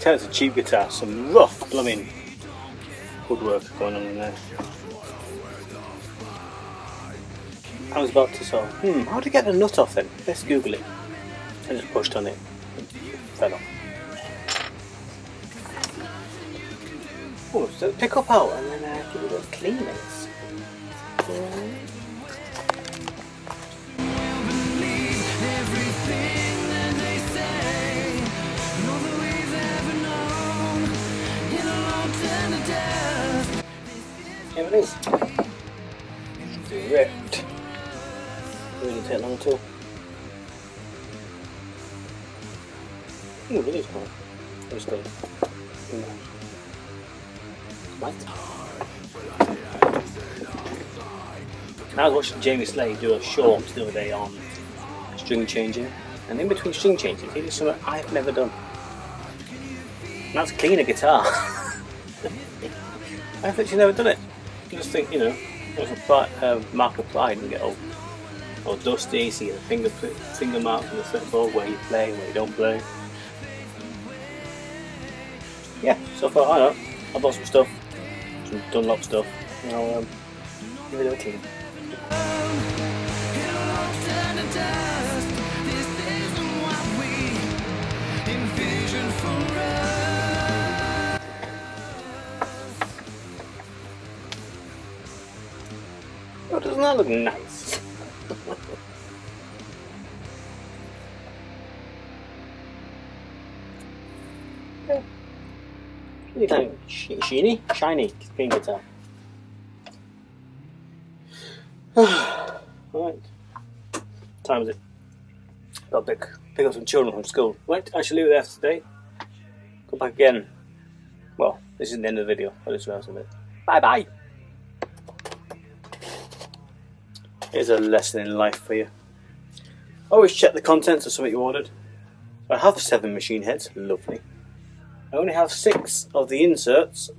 tell it's a cheap guitar, some rough blooming woodwork going on in there. I was about to of, hmm, how to get the nut off then? Let's Google it. And just pushed on it. Fell off. Oh, so pick up out and then uh, give it a clean it. Here it is. Direct. Really take long at all. Ooh, it is cool. It's good. Right. I was watching Jamie Slade do a short the other day on string changing, and in between string changes, he did something I've never done. And that's clean a guitar. I've actually never done it. I just think, you know, it's a uh, mark pride and get all, all dusty, see the finger finger marks on the fretboard where you play, where you don't play. Yeah, so far I know. I've bought some stuff, some Dunlop stuff. and I'll um, give it a clean. Doesn't that look nice? yeah. Sh- sheeny, shiny green guitar. right. Time is it? Got to pick, pick up some children from school. Right, I shall leave it there today. Come back again. Well, this isn't the end of the video. I'll just rest of it. Bye bye. Here's a lesson in life for you. Always check the contents of something you ordered. I have seven machine heads, lovely. I only have six of the inserts,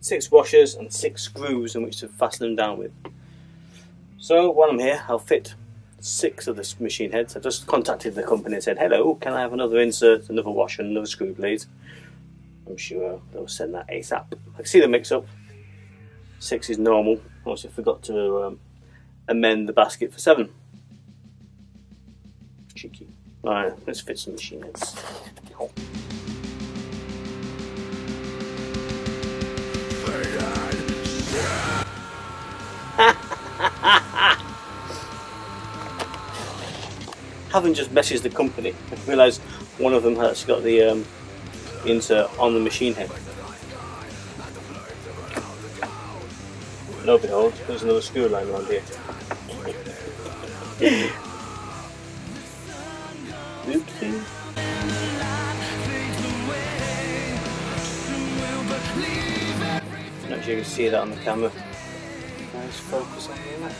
six washers and six screws in which to fasten them down with. So while I'm here, I'll fit six of the machine heads. I just contacted the company and said, hello, can I have another insert, another washer, and another screw please? I'm sure they'll send that ASAP. I can see the mix up. Six is normal. I also forgot to um, amend the basket for seven. Cheeky. Alright, let's fit some machine heads. Haven't just messaged the company. I realised one of them has got the um, insert on the machine head. Lo and behold, there's another screw line around here. Oopsie. Not sure you can see that on the camera. Nice focus on that.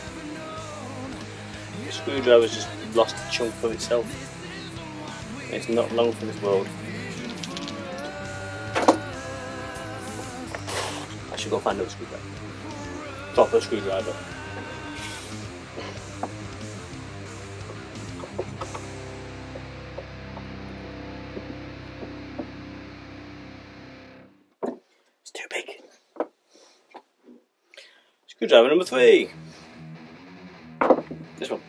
The screwdriver's just lost a chunk of itself. It's not long for this world. I should go find another screwdriver. Proper screwdriver. It's too big. Screwdriver number three. This one.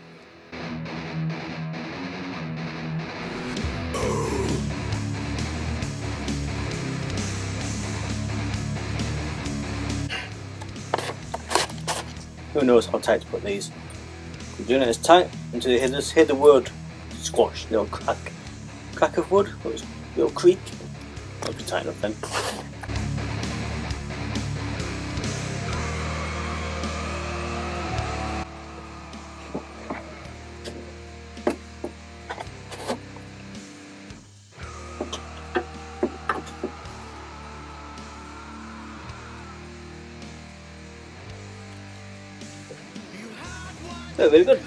Who knows how tight to put these? I'm doing it as tight until you hear this, hear the word squash, old crack. Crack of wood, old creak. That'll be tight enough then. Oh, very good.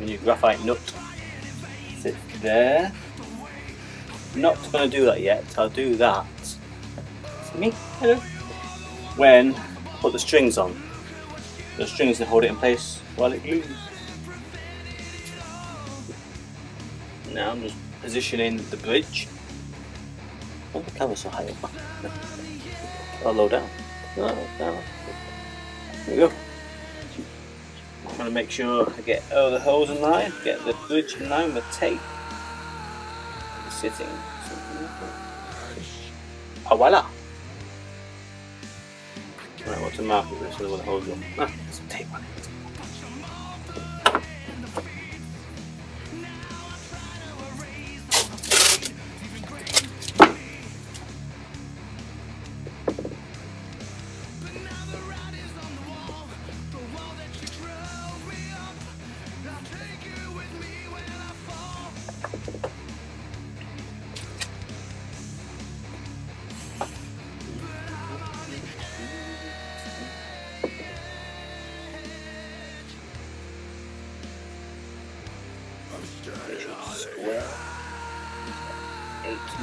Your graphite nut. Sit there. Not going to do that yet. I'll do that. See me? Hello. When I put the strings on. The strings to hold it in place while it glues. Now I'm just positioning the bridge. Oh, the camera's so high up. Oh, low down. There we go. I'm going to make sure I get all the holes in line, get the bridge in line with tape. Sitting. Oh, voila! Right, what's the mark of this? So the holes go. Ah, some tape on it.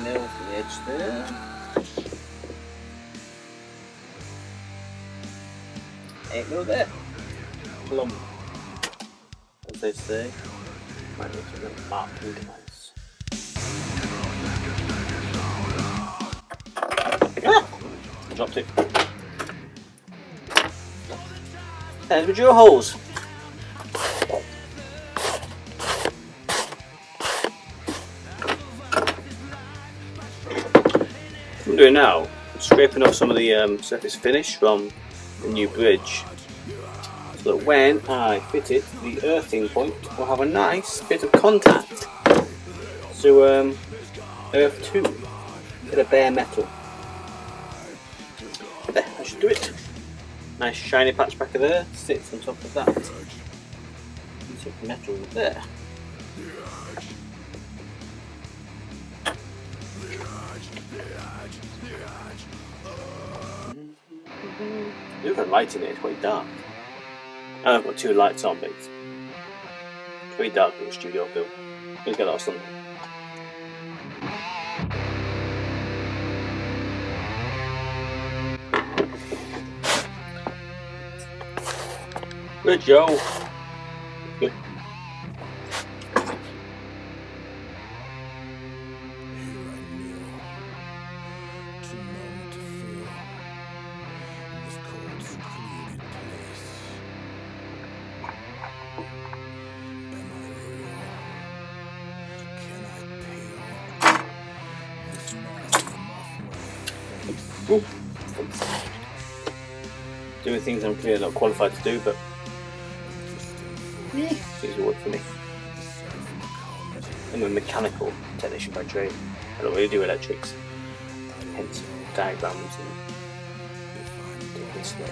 8 mil for the edge there. 8 mil there. Plumb. As they say. Might need some marking device. Ah! Dropped it. There's the drill holes. Doing now, I'm scraping off some of the um, surface finish from the new bridge so that when I fit it, the earthing point will have a nice bit of contact to um, earth 2, bit of bare metal. There, I should do it. Nice shiny patch back of there, sits on top of that. Metal there. Look at light in it, it's quite dark. And I've got two lights on, but it's pretty dark for the studio built. Let's get that sun. Good Joe. Doing things I'm clearly not qualified to do, but yeah, it's easy work for me. I'm a mechanical technician by trade. I don't really do electrics. Hence diagrams and taking slow.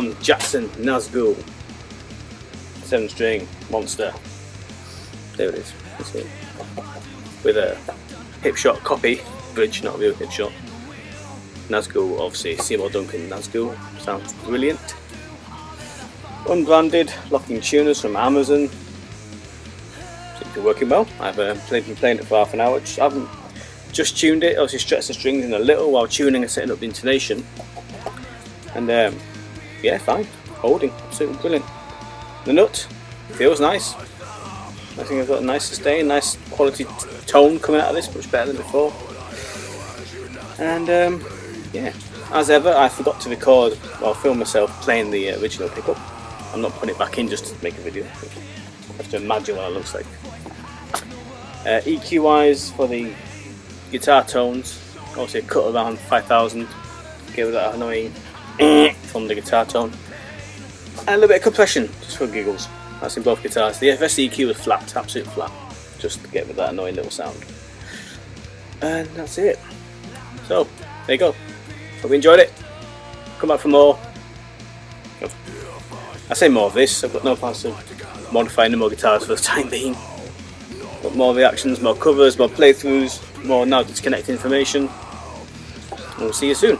One Jackson Nazgul. Seven string monster. There it is. It. With a Hipshot copy bridge, not a real Hipshot. Nazgul, obviously Seymour Duncan Nazgul. Sounds brilliant. Unbranded locking tuners from Amazon. Seems to be working well. I've uh, been playing it for half an hour. Just, I haven't just tuned it, obviously stretched the strings in a little while tuning and setting up the intonation. And um, yeah, fine. Holding, absolutely brilliant. The nut feels nice. I think I've got a nice sustain, nice quality tone coming out of this, much better than before. And um, yeah, as ever, I forgot to record or film myself playing the uh, original pickup. I'm not putting it back in just to make a video. I have to imagine what it looks like. Uh, EQ wise for the guitar tones, obviously cut around 5000, give it that annoying from the guitar tone. And a little bit of compression, just for giggles. That's in both guitars. The FS EQ was flat, absolute flat, just to get rid of that annoying little sound. And that's it. So, there you go. Hope you enjoyed it. Come back for more. I say more of this, I've got no plans to modify any more guitars for the time being. But more reactions, more covers, more playthroughs, more now disconnected information. And we'll see you soon.